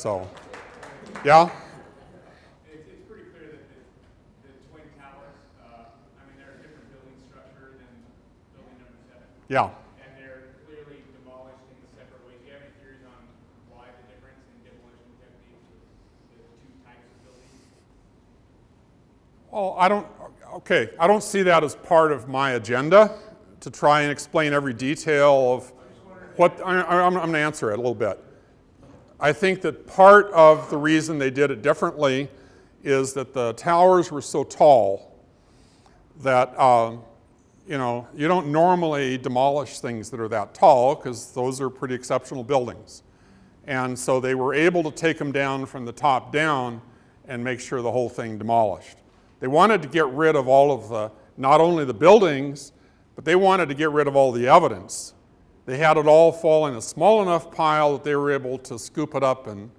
So, yeah? It's, it's pretty clear that the, the Twin Towers, uh, I mean, they're a different building structure than building number seven. Yeah. And they're clearly demolished in separate ways. Do you have any theories on why the difference in demolition techniques with the two types of buildings? Well, I don't, okay, I don't see that as part of my agenda to try and explain every detail of what, I, I'm, I'm going to answer it a little bit. I think that part of the reason they did it differently is that the towers were so tall that, uh, you know, you don't normally demolish things that are that tall because those are pretty exceptional buildings. And so they were able to take them down from the top down and make sure the whole thing demolished. They wanted to get rid of all of the, not only the buildings, but they wanted to get rid of all the evidence. They had it all fall in a small enough pile that they were able to scoop it up and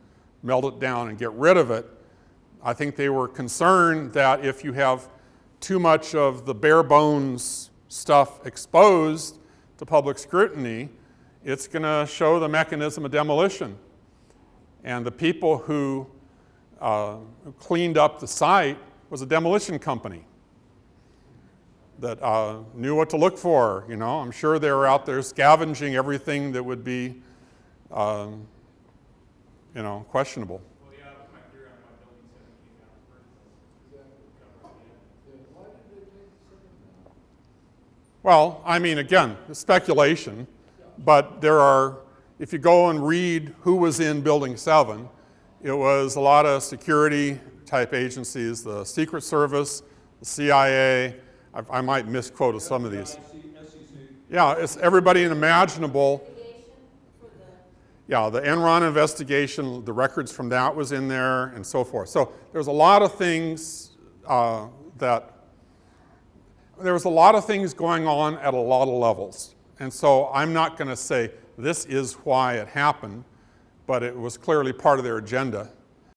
melt it down and get rid of it. I think they were concerned that if you have too much of the bare bones stuff exposed to public scrutiny, it's going to show the mechanism of demolition. And the people who uh, cleaned up the site was a demolition company that uh, knew what to look for. You know, I'm sure they were out there scavenging everything that would be, um, you know, questionable. Well, yeah, that was my theory on why building seven came down first. Well, I mean, again, speculation, but there are, if you go and read who was in Building 7, it was a lot of security type agencies, the Secret Service, the CIA. I, I might misquote some of these. Yeah, it's everybody imaginable. Yeah, the Enron investigation, the records from that was in there, and so forth. So there's a lot of things uh, that there was a lot of things going on at a lot of levels. And so I'm not going to say this is why it happened, but it was clearly part of their agenda